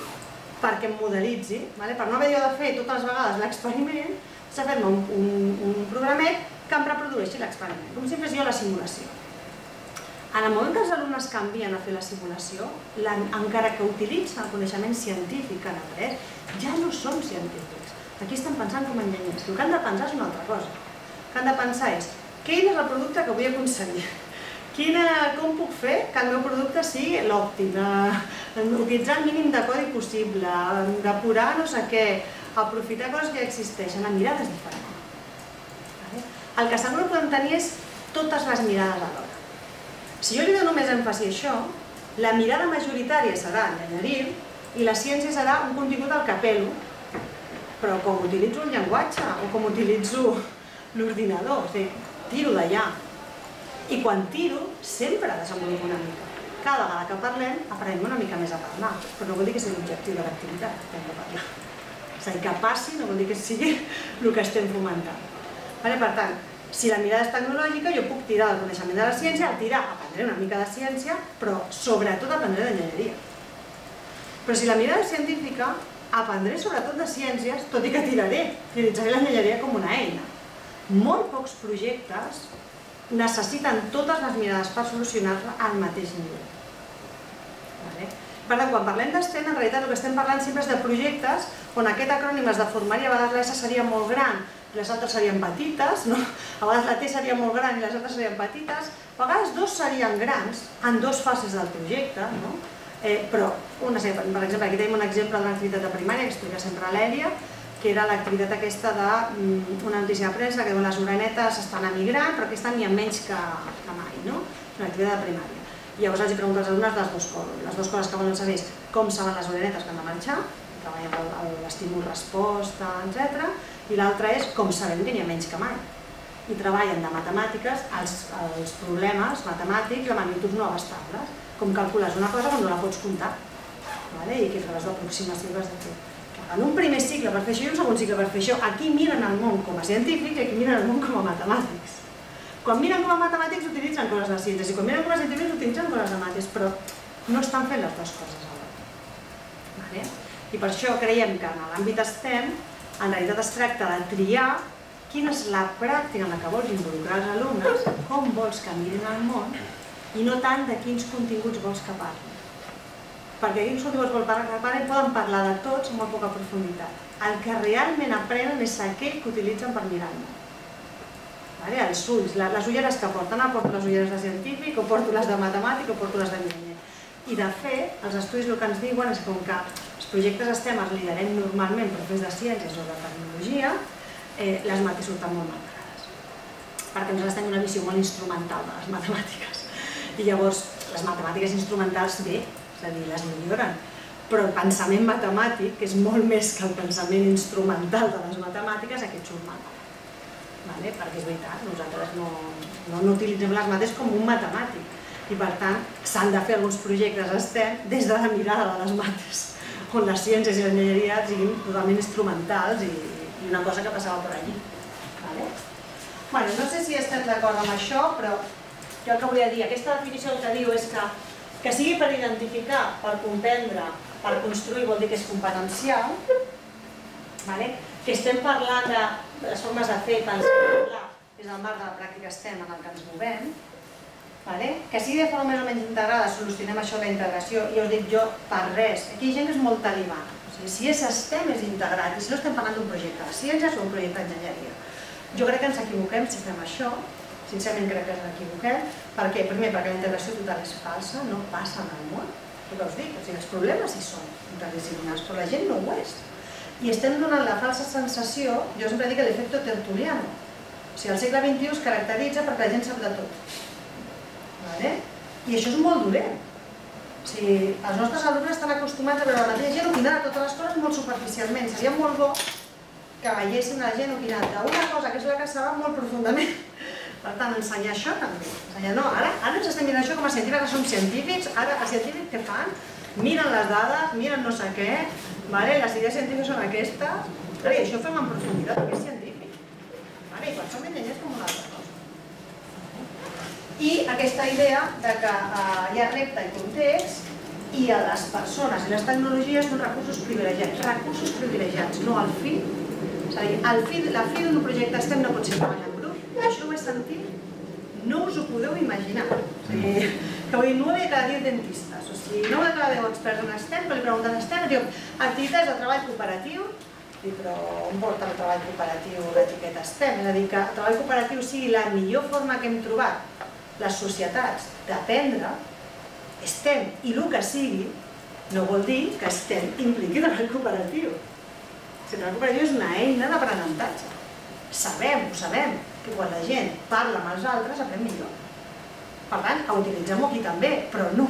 perquè em modelitzi, vale? per no haver de fer totes les vegades l'experiment, s'ha fet un, un, un programet que em reprodueixi l'experiment, com si fes jo la simulació. En el moment que els alumnes canvien a fer la simulació, la, encara que utilitzen el coneixement científic que han après, ja no són científics. Aquí estan pensant com a. El que han de pensar és una altra cosa. El que han de pensar és, quin és el producte que vull aconseguir? Quina, com puc fer que el meu producte sigui l'òptim, utilitzar el mínim de codi possible, depurar no sé què, aprofitar coses que ja existeixen, la mirada és diferent. El que segur que podem tenir és totes les mirades alhora. Si jo li dono més èmfasi a això, la mirada majoritària serà enginyeril i la ciència serà un contingut al capelo, però com utilitzo un llenguatge o com utilitzo l'ordinador, o sigui, tiro d'allà. I quan tiro, sempre desenvolupo una mica. Cada vegada que parlem, aprenem una mica més a parlar, però no vol dir que sigui l'objectiu de l'activitat, que hem de parlar. És a dir, que passi no vol dir que sigui el que estem fomentant. Vale? Per tant, si la mirada és tecnològica, jo puc tirar del coneixement de la ciència, al tirar aprendré una mica de ciència, però sobretot aprendré d'enginyeria. Però si la mirada és científica, aprendré sobretot de ciències, tot i que tiraré, utilitzaré l'enginyeria com una eina molt pocs projectes necessiten totes les mirades per solucionar-la al mateix nivell. Vale? Per tant, quan parlem d'ESTEM, en realitat el que estem parlant sempre és de projectes on aquest acrònim es deformaria, a vegades la S seria molt gran i les altres serien petites, no? a vegades la T seria molt gran i les altres serien petites, a vegades dos serien grans en dues fases del projecte, no? eh, però, una, per exemple, aquí tenim un exemple d'una activitat de primària que explica sempre l'Èlia, que era l'activitat aquesta d'una mm, notícia de premsa que diu les orenetes estan emigrant, però aquesta n'hi ha menys que, que mai, no? Una activitat de primària. Llavors els pregunto als alumnes les dues coses. Les dues coses que volen saber és com saben les orenetes que han de marxar, treballen l'estímul-resposta, etc. I l'altra és com sabem que n'hi ha menys que mai. I treballen de matemàtiques els, els problemes matemàtics de magnituds no abastables, com calcules una cosa quan no la pots comptar, vale? i que fas d'aproximació que de fer en un primer cicle per fer això i un segon cicle per fer això. Aquí miren el món com a científics i aquí miren el món com a matemàtics. Quan miren com a matemàtics utilitzen coses de ciències i quan miren com a científics utilitzen coses de mates, però no estan fent les dues coses alhora. Vale? I per això creiem que en l'àmbit STEM en realitat es tracta de triar quina és la pràctica en la que vols involucrar els alumnes, com vols que mirin el món i no tant de quins continguts vols que parlin perquè dins continguts vol parlar, poden parlar de tots amb molt poca profunditat. El que realment aprenen és aquell que utilitzen per mirar-me. Vale? Els ulls, les ulleres que porten, ah, porto les ulleres de científic, o porto les de matemàtic, o porto les d'enginyer. I de fet, els estudis el que ens diuen és que com que els projectes estem els liderem normalment professors de ciències o de tecnologia, eh, les mates surten molt marcades. Perquè nosaltres tenim una visió molt instrumental de les matemàtiques. I llavors, les matemàtiques instrumentals, bé, és a dir, les milloren. Però el pensament matemàtic, que és molt més que el pensament instrumental de les matemàtiques, aquest surt mal. Vale? Perquè és veritat, nosaltres no, no, no utilitzem les mates com un matemàtic i per tant s'han de fer alguns projectes STEM des de la mirada de les mates, on les ciències i l'enginyeria siguin totalment instrumentals i, i una cosa que passava per allí. Vale? Bueno, no sé si estem d'acord amb això, però jo el que volia dir, aquesta definició el que diu és que que sigui per identificar, per comprendre, per construir, vol dir que és competencial, vale? que estem parlant de les formes de fer, pensar, és el marc de la pràctica estem en el que ens movem, vale? que sigui de forma més o menys integrada, solucionem això de la integració, i us dic jo, per res, aquí hi ha gent que és molt talibana, o sigui, si és estem és integrat, i si no estem parlant d'un projecte de ciències o un projecte d'enginyeria. Jo crec que ens equivoquem si fem això, sincerament crec que ens equivoquem. Per què? Primer, perquè la integració total és falsa, no passa en el món. Què us dic? O sigui, els problemes hi són interdisciplinars, però la gent no ho és. I estem donant la falsa sensació, jo sempre dic l'efecte tertuliano. O sigui, el segle XXI es caracteritza perquè la gent sap de tot. Vale? I això és molt dolent. O sigui, els nostres alumnes estan acostumats a veure la mateixa gent opinant de totes les coses molt superficialment. Seria molt bo que veiessin la gent opinant d'una cosa que és la que saben molt profundament. Per tant, ensenyar això també. Ensenyar, no, ara, ara ens estem mirant això com a científics, ara som científics, ara els científics què fan? Miren les dades, miren no sé què, vale? les idees científiques són aquestes, i això ho fem en profunditat, perquè és científic. Vale? I quan som enginyers com una altra cosa. I aquesta idea de que eh, hi ha repte i context i a les persones i les tecnologies són recursos privilegiats. Recursos privilegiats, no el fi. És a dir, el fi, la fi d'un projecte STEM no pot ser treballar en grup. Això sentit, no us ho podeu imaginar. Que vull dir, 9 de cada 10 dentistes, o sigui, 9 de cada 10 experts en STEM, que li pregunten a STEM, diu, activitats de treball cooperatiu, i però on porta el treball cooperatiu l'etiqueta STEM? És a dir, que el treball cooperatiu sigui la millor forma que hem trobat les societats d'aprendre, estem i el que sigui, no vol dir que estem impliqui el treball cooperatiu. El cooperatiu és una eina d'aprenentatge. Sabem, ho sabem, que quan la gent parla amb els altres aprèn millor. Per tant, utilitzem-ho aquí també, però no,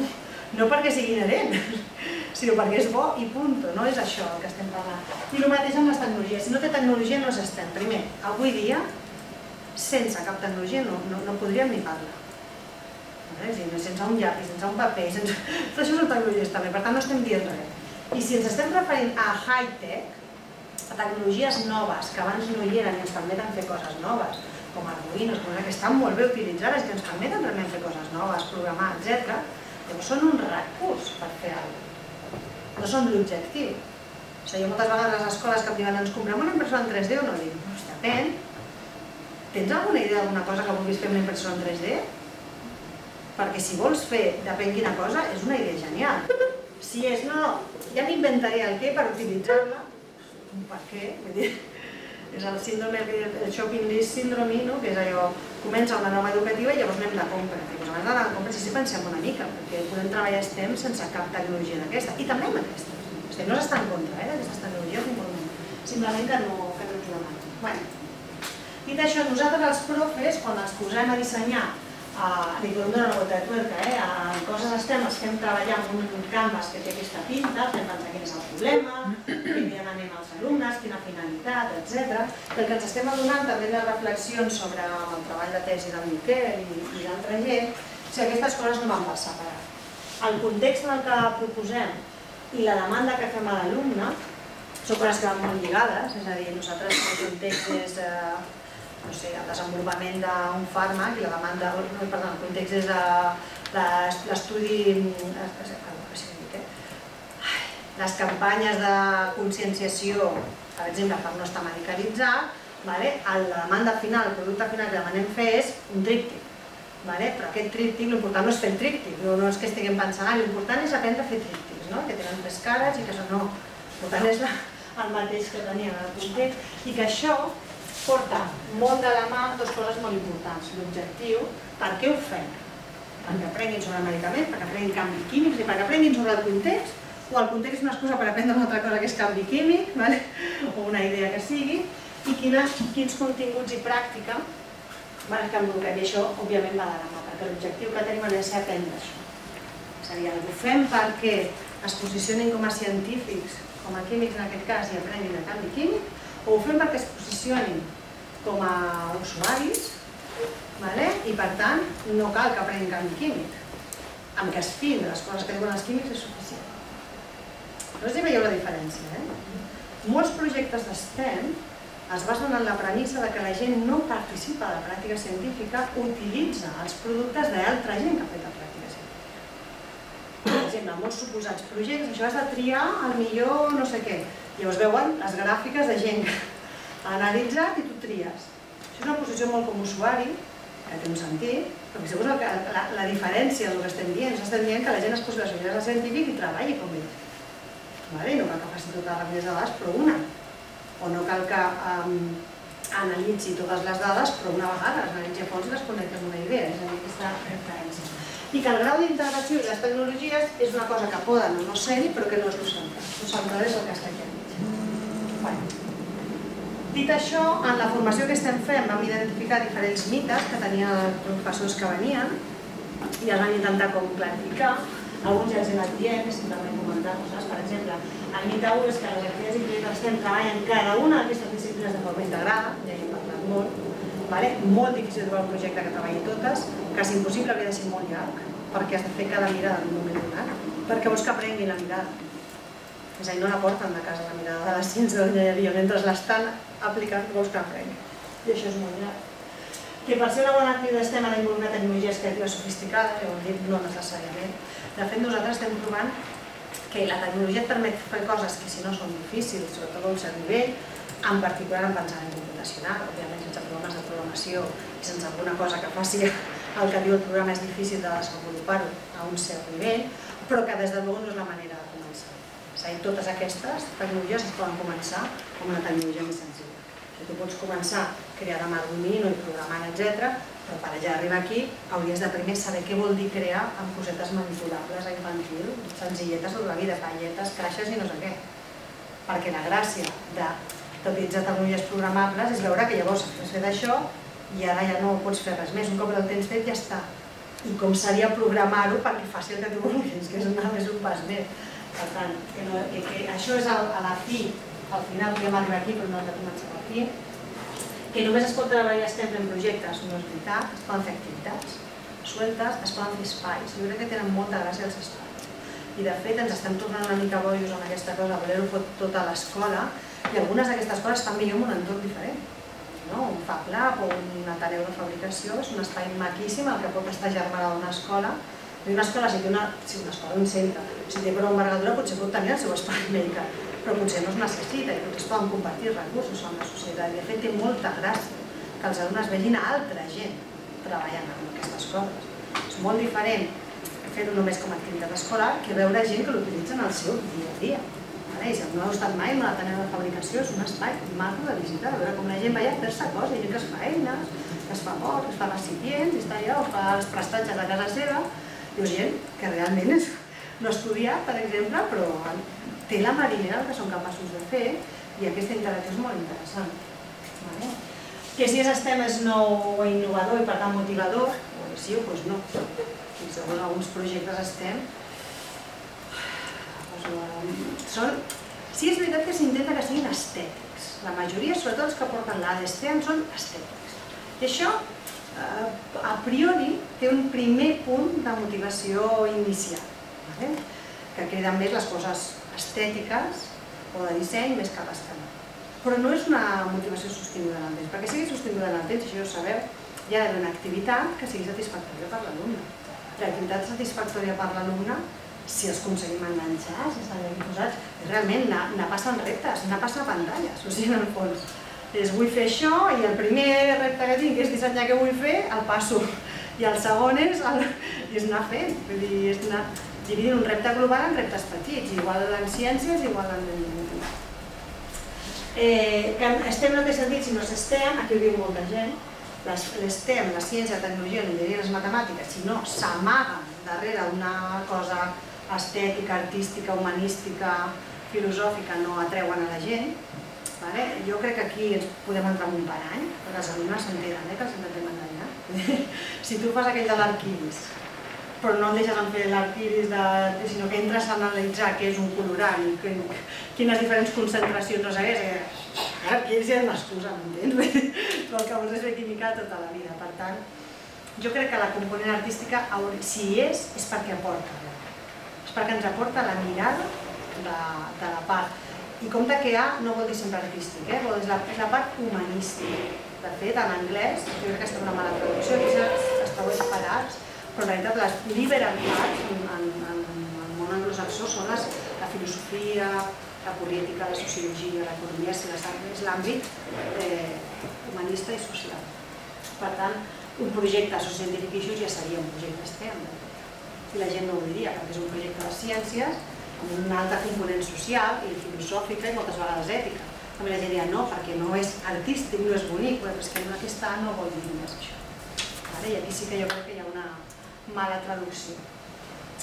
no perquè sigui inherent, sinó perquè és bo i punt, no és això el que estem parlant. I el mateix amb les tecnologies, si no té tecnologia no s'estem. Primer, avui dia, sense cap tecnologia no, no, no podríem ni parlar. Sense un llapis, sense un paper, sense... tot això són tecnologies també, per tant no estem dient res. I si ens estem referint a high-tech, a tecnologies noves que abans no hi eren i ens permeten fer coses noves, com Arduino, que estan molt bé utilitzades que ens permeten realment fer coses noves, programar, etc. Llavors són un recurs per fer alguna cosa. No són l'objectiu. O sigui, moltes vegades les escoles que diuen ens comprem una impressora en 3D o no, dic, hòstia, depèn. Tens alguna idea d'alguna cosa que vulguis fer amb una impressora en 3D? Perquè si vols fer depèn quina cosa, és una idea genial. Si és, no, ja m'inventaré el què per utilitzar-la, per què? Vull dir, és el síndrome, el shopping list síndrome, no? que és allò, comença una nova educativa i llavors anem de compra. I doncs d'anar de compra sí, sí pensem una mica, perquè podem treballar estem sense cap tecnologia d'aquesta, i també amb aquesta. Estem no s'està en contra eh, d'aquestes tecnologies ni simplement que no, que no ens demanen. Bueno, dit això, nosaltres els profes, quan ens posem a dissenyar li podem donar una volta de tuerca, eh? en coses estem, estem treballant en un canvas que té aquesta pinta, fem pensar quin és el problema, què li demanem als alumnes, quina finalitat, etc. El que ens estem adonant també de reflexions sobre el treball de tesi del Miquel i, i d'altra gent, si aquestes coses no van per separat. El context en el que proposem i la demanda que fem a l'alumne són coses que van molt lligades, és a dir, nosaltres el context és eh, no sé, el desenvolupament d'un fàrmac i la demanda, no, perdó, el context és l'estudi, eh, les campanyes de conscienciació, per exemple, per no estar medicalitzat, vale? la demanda final, el producte final que demanem fer és un tríptic. Vale? Però aquest tríptic, l'important no és fer el tríptic, no, no és que estiguem pensant, ah, l'important és aprendre a fer tríptics, no? que tenen tres cares i que això no. L'important és el mateix que teníem en el context i que això porta molt de la mà dues coses molt importants. L'objectiu, per què ho fem? Perquè aprenguin sobre el medicament, perquè aprenguin canvis químics i perquè aprenguin sobre el context, o el context és una excusa per aprendre una altra cosa que és canvi químic, vale? o una idea que sigui, i quins continguts i pràctica vale, que envolupem. I això, òbviament, va de la mà, perquè l'objectiu que tenim de ser aprendre això. És a dir, ho fem perquè es posicionin com a científics, com a químics en aquest cas, i aprenguin el canvi químic, o ho fem perquè es posicionin com a usuaris vale? i per tant no cal que aprenguin canvi químic. Amb que es fiïn de les coses que diuen els químics és suficient. No sé si veieu la diferència. Eh? Molts projectes d'STEM es basen en la premissa de que la gent no participa de la pràctica científica, utilitza els productes d'altra gent que ha fet la pràctica científica. Per exemple, molts suposats projectes, això has de triar el millor no sé què. Llavors veuen les gràfiques de gent analitzat i tu tries. Això és una posició molt com usuari, que té un sentit, però segur que la, la diferència del que estem dient, estem dient que la gent es posi les ulleres al científic i treballi com ell. Vale? No cal que faci totes les reunions de dades, però una. O no cal que um, analitzi totes les dades, però una vegada les analitzi a fons i les connecti amb una idea, és a dir, aquesta referència. I que el grau d'integració i les tecnologies és una cosa que poden o no ser-hi, però que no és el central. El central és el que està aquí al mig. Bueno. Dit això, en la formació que estem fent vam identificar diferents mites que tenien els professors que venien i els vam intentar com clarificar. Alguns ja els he anat dient, simplement comentar coses. Per exemple, el mite 1 és que les activitats intel·ligents estem treballant cada una d'aquestes disciplines de forma integrada, ja hi hem parlat molt, vale? molt difícil trobar un projecte que treballi totes, quasi impossible hauria de ser molt llarg, perquè has de fer cada mirada en un moment donat, perquè vols que aprengui la mirada. És a dir, no la porten de casa la mirada de la ciència de l'enginyeria, mentre l'estan aplicant vols que aprengui. I això és molt llarg. Que per ser una bona actriu d'estem ha d'involucrar tecnologies creatives ja ho hem dit, no necessàriament. De fet, nosaltres estem trobant que la tecnologia et permet fer coses que si no són difícils, sobretot a un cert nivell, en particular en pensament computacional, òbviament sense programes de programació i sense alguna cosa que faci el que diu el programa és difícil de desenvolupar-ho a un cert nivell, però que des de luego no és la manera de començar. És a dir, totes aquestes tecnologies es poden començar amb una tecnologia més senzilla. Tu pots començar creant amb Arduino i programant, etc. Però per allà arribar aquí hauries de primer saber què vol dir crear amb cosetes manipulables a infantil, senzilletes tota la vida, palletes, caixes i no sé què. Perquè la gràcia d'utilitzar tecnologies programables és veure que llavors has fet això i ara ja no pots fer res més. Un cop el tens fet ja està. I com seria programar-ho perquè faci el que tu vulguis, que és una, és un pas més. Per tant, que, no, que, que això és a la fi, al final podem arribar aquí però no hem de començar aquí, que només es pot treballar sempre en projectes, no és veritat, es poden fer activitats sueltes, es poden fer espais, jo crec que tenen molta gràcia els espais. I de fet ens estem tornant una mica bojos amb aquesta cosa, voler-ho fer tota l'escola, i algunes d'aquestes coses estan millor en un entorn diferent. No? Un Fab Lab o un Ateneu de fabricació és un espai maquíssim el que pot estar germanat d'una escola i una escola, si té una, si una escola, un centre, si té prou envergadura potser pot tenir el seu espai maker, però potser no es necessita i potser es poden compartir recursos amb la societat. I de fet té molta gràcia que els alumnes vegin a altra gent treballant en aquestes coses. És molt diferent fer-ho només com a activitat escolar que veure gent que l'utilitza en el seu dia a dia. I si no heu estat mai en l'Ateneu de Fabricació, és un espai maco de visitar, veure com la gent veia a fer-se coses, gent que es fa eines, que es fa porc, que es fa recipients, i està allà, o fa els prestatges a casa seva, ha gent que realment és, no ha estudiat, per exemple, però té la marinera el que són capaços de fer i aquesta interacció és molt interessant. Vale? Que si és estem és nou o innovador i per tant motivador, o sí o doncs no. I segons alguns projectes estem, doncs, són... Sí és veritat que s'intenta que siguin estètics. La majoria, sobretot els que porten l'ADSTEM, són estètics. I això, eh, a priori, té un primer punt de motivació inicial. Vale? que queden més les coses estètiques o de disseny més que les. Però no és una motivació sostinguda en el temps, perquè sigui sostinguda en el temps, això ho sabeu, hi ha d'haver una activitat que sigui satisfactòria per l'alumne. L'activitat satisfactòria per l'alumne, si els aconseguim enganxar, si ben posats, realment anar passant reptes, anar passant pantalles, o sigui, en el fons. És vull fer això i el primer repte que tinc és dissenyar què vull fer, el passo. I el segon és, el, és anar fent, vull dir, és anar, dividir un repte global en reptes petits, igual en ciències, igual en... Eh, que estem no té sentit si no s'estem, aquí ho diu molta gent, l'estem, la ciència, la tecnologia, l'enginyeria i les matemàtiques, si no s'amaguen darrere una cosa estètica, artística, humanística, filosòfica, no atreuen a la gent, vale? jo crec que aquí ens podem entrar en un parany, perquè els alumnes s'entenen eh, que els intentem enganyar. si tu fas aquell de l'arquivis, però no et deixes en fer l'arquiris, sinó que entres a analitzar què és un colorant que, quines diferents concentracions no què, l'arquiris és una excusa, m'entens? Però el que vols és fer química tota la vida. Per tant, jo crec que la component artística, si hi és, és perquè aporta. És perquè ens aporta la mirada de, de la part. I compte que A no vol dir sempre artístic, eh? vol dir la, la part humanística. De fet, en anglès, jo crec que està una mala traducció, aquí es tradueix per arts, però en realitat les liberalitats en, en, en, el món anglosaxó són les, la filosofia, la política, la sociologia, l'economia, si és l'àmbit eh, humanista i social. Per tant, un projecte sociocientífic i ja seria un projecte STEM. I la gent no ho diria, perquè és un projecte de ciències amb un altre component social i filosòfica i moltes vegades ètica. També la gent diria no, perquè no és artístic, no és bonic, però és que en aquesta no vol dir només això. I aquí sí que jo crec que mala traducció.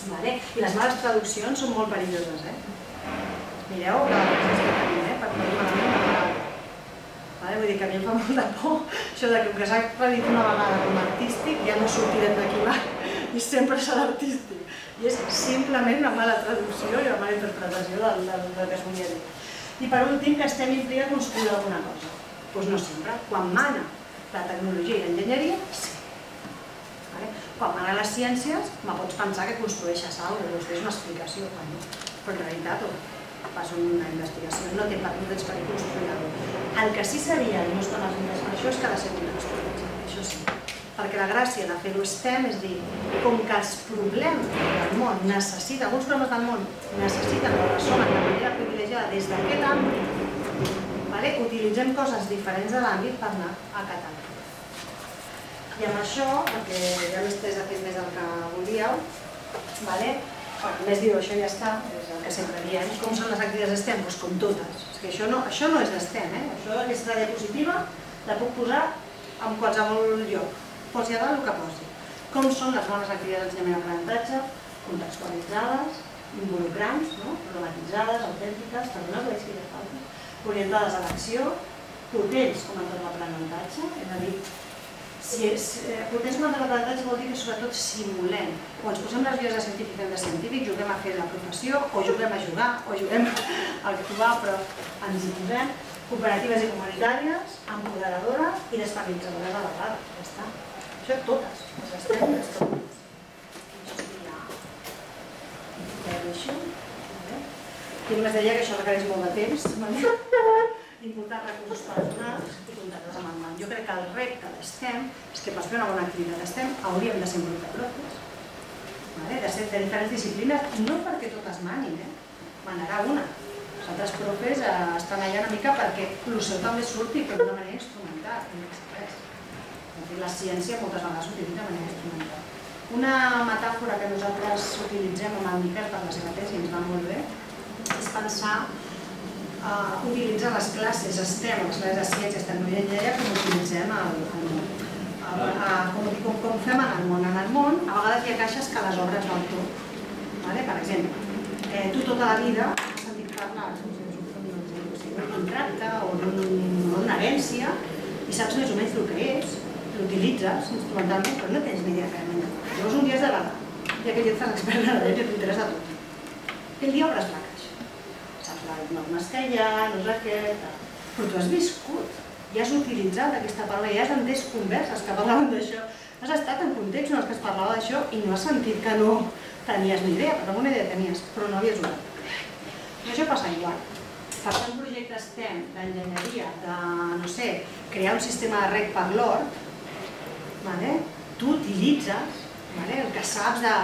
Vale? I les males traduccions són molt perilloses. Eh? Mireu la que tenim, eh? per dir malament la paraula. Vale? Vull dir que a mi em fa molta por això que, que s'ha acreditat una vegada com a artístic ja no sortirem d'aquí va i sempre serà artístic. I és simplement una mala traducció i una mala interpretació del, del, que es volia dir. I per últim, que estem implicant construir alguna cosa. Doncs no sempre. Quan mana la tecnologia i l'enginyeria, sí. Vale? Quan mana les ciències, me pots pensar que construeixes alguna cosa, és una explicació, però en realitat oh, fas una investigació, no, té, no tens per construir alguna. El que sí seria, i no estan els diners per això, és que ha de ser contextualitzat, això sí. Perquè la gràcia de fer-ho STEM és dir, com que els problemes del món necessiten, alguns problemes del món necessiten o ressonen de manera privilegiada des d'aquest àmbit, vale? utilitzem coses diferents de l'àmbit per anar a català. I amb això, perquè ja m'he estès a fer més del que volíeu, vale? bueno, més diu això ja està, és el que sempre diem, com són les activitats d'estem? Doncs com totes. És que això no, això no és d'estem, eh? això aquesta diapositiva la puc posar en qualsevol lloc, posi a dalt el que posi. Com són les bones activitats d'ensenyament aprenentatge? Contextualitzades, involucrants, no? problematitzades, autèntiques, perdoneu, que ja falta, orientades a l'acció, potents com a tot l'aprenentatge, és a dir, si a tot l'aprenentatge vol dir que sobretot simulem. Quan ens posem les vies de científic de científic, juguem a fer la professió, o juguem a jugar, o juguem a actuar, però ens hi posem cooperatives i comunitàries, empoderadores i desfamilitzadores a la. Ja està. Això totes, les estem, totes. Qui només deia que això requereix molt de temps, importar recursos personals i contactes amb el món. Jo crec que el repte d'ESTEM és que per fer una bona activitat d'ESTEM hauríem de ser profes, vale? de ser de diferents disciplines, no perquè totes manin, eh? manarà una. Els altres profes eh, estan allà una mica perquè el seu també surti però d'una manera instrumental, no és res. La ciència moltes vegades s'utilitza de manera instrumental. Una metàfora que nosaltres utilitzem amb el Miquel per la seva tesi, ens va molt bé, és pensar uh, utilitzar les classes STEM, les classes de ciències, tecnologia i enginyeria, com utilitzem al, al món. Uh, com, com, com fem en el món. En el món, a vegades hi ha caixes que les obres del tot. Vale? Per exemple, eh, tu tota la vida has sentit parlar d'un contracte o d'una herència i saps més o menys el que és, l'utilitzes instrumentalment, però no tens ni idea realment. Llavors un dia has d'agarrar i aquell dia et fas expert en la llei i t'interessa tot. Aquell dia obres la que hi ha, no és aquest... Però tu has viscut, i has utilitzat aquesta paraula, i has entès converses que parlaven d'això. Has estat en context en els que es parlava d'això i no has sentit que no tenies ni idea, però alguna idea tenies, però no havies usat. I això passa igual. Per fer un projecte STEM d'enginyeria, de, no sé, crear un sistema de rec per l'hort, vale? tu utilitzes vale? el que saps de,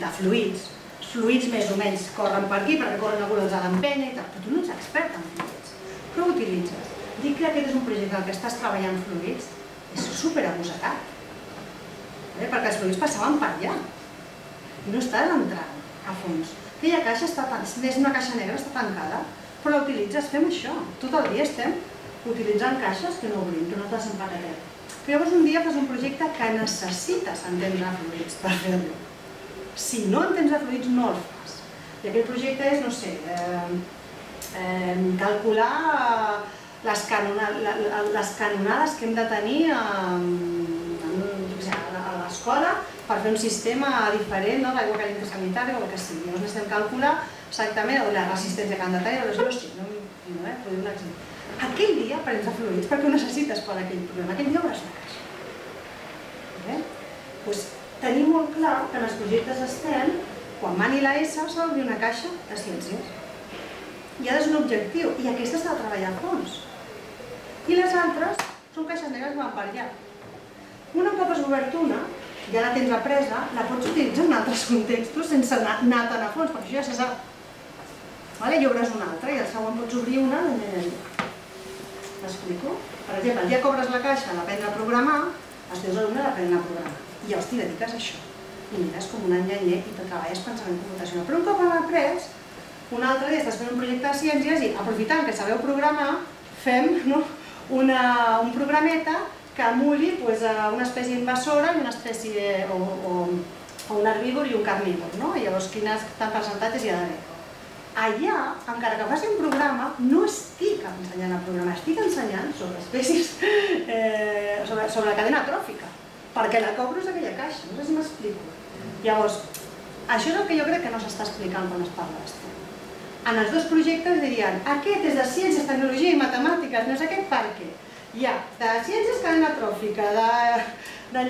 de fluids, fluids més o menys corren per aquí perquè corren alguna cosa d'empenya i tal, però tu no ets expert en fluids. Però ho utilitzes. Dir que aquest és un projecte en què estàs treballant fluids és super abusacat. Eh? Perquè els fluids passaven per allà i no estàs entrant a fons. Aquella caixa està, és una caixa negra, està tancada, però la utilitzes, fem això. Tot el dia estem utilitzant caixes que no obrim, que no t'has empaquetat. Llavors un dia fas un projecte que necessites entendre fluids per fer-lo si no en temps de fluids no el fas. I aquell projecte és, no sé, eh, eh, calcular les, canona, les canonades que hem de tenir a, l'escola per fer un sistema diferent no, d'aigua calenta sanitària o el que sigui. Llavors necessitem calcular exactament la resistència que han de tenir, les dos, no, no, eh, podem un exemple. Aquell dia prens a fluids perquè ho necessites per aquell problema, aquell dia hauràs de. Eh? Pues, tenir molt clar que en els projectes estem, quan mani la S, s'ha d'obrir una caixa de ciències. I ara és un objectiu, i aquesta s'ha de treballar a fons. I les altres són caixes negres que van per allà. Una cop has obert una, ja la tens apresa, la pots utilitzar en altres contextos sense anar, tan a fons, perquè això ja se sap. Vale? I obres una altra i el següent pots obrir una. M'explico? Per exemple, el dia que obres la caixa d'aprendre a programar, els teus alumnes aprenen a programar i llavors t'hi dediques a això. I mires com un enginyer i te treballes pensament computacional. Però un cop han après, un altre dia estàs fent un projecte de ciències i aprofitant que sabeu programar, fem no, una, un programeta que emuli pues, una espècie invasora i una espècie o, o, un herbívor i un carnívor. No? I llavors quines tant percentatges hi ha d'haver. Allà, encara que faci un programa, no estic ensenyant a programar, estic ensenyant sobre espècies, eh, sobre la cadena tròfica perquè la cobro és aquella caixa, no sé si m'explico. Llavors, això és el que jo crec que no s'està explicant quan es parla d'estem. En els dos projectes dirien, aquest és de ciències, tecnologia i matemàtiques, no és aquest per què? hi ha de ciències cadena tròfica, de,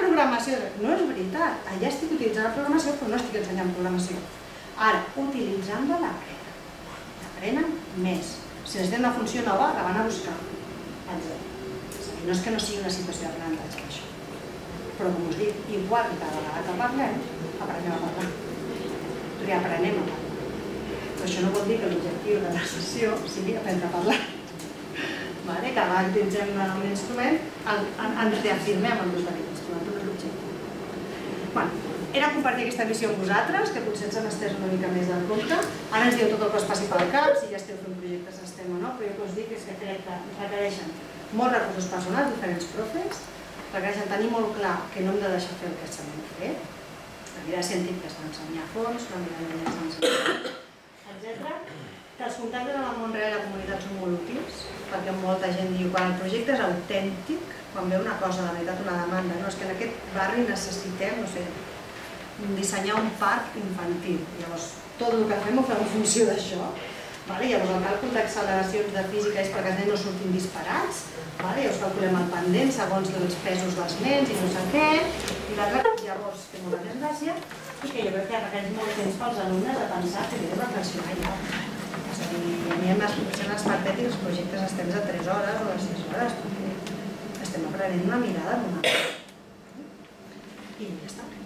programació... No és veritat, allà estic utilitzant la programació però no estic ensenyant programació. Ara, utilitzant-la l'aprenen. L'aprenen més. Si necessiten una funció nova, la van a buscar. No és que no sigui una situació d'aprenentatge, això. Però com us dic, igual que cada vegada que parlem, aprenem a parlar. Reaprenem a parlar. Però això no vol dir que l'objectiu de la sessió sigui aprendre a parlar. Vale? Que ara utilitzem l'instrument, ens reafirmem en l'ús d'aquest instrument, no és l'objectiu. Bueno, era compartir aquesta missió amb vosaltres, que potser ens han estès una mica més del compte. Ara ens diu tot el que us passi pel cap, si ja esteu fent projectes STEM o no, però jo que us dic és que crec que requereixen molts recursos personals, diferents profes, requereixen tenir molt clar que no hem de deixar fer el que sabem fer, la vida científica s'ha d'ensenyar a fons, la vida de s'ha d'ensenyar etc. Que els contactes amb el món real i la comunitat són molt útils, perquè molta gent diu quan el projecte és autèntic, quan ve una cosa, de veritat, una demanda, no, és que en aquest barri necessitem, no sé, dissenyar un parc infantil. Llavors, tot el que fem ho fem en funció d'això. Vale? Llavors, el càlcul d'acceleracions de física és perquè els nens no surtin disparats, vale? llavors calculem el pendent segons els pesos dels nens i no sé què, i l'altre, llavors, té molta més gràcia, i que jo crec que requereix molt temps pels alumnes de pensar que he de reflexionar ja. És a dir, a mi em proporcionen els patètics els projectes estem de 3 hores o de 6 hores, perquè estem aprenent una mirada d'una. I ja està.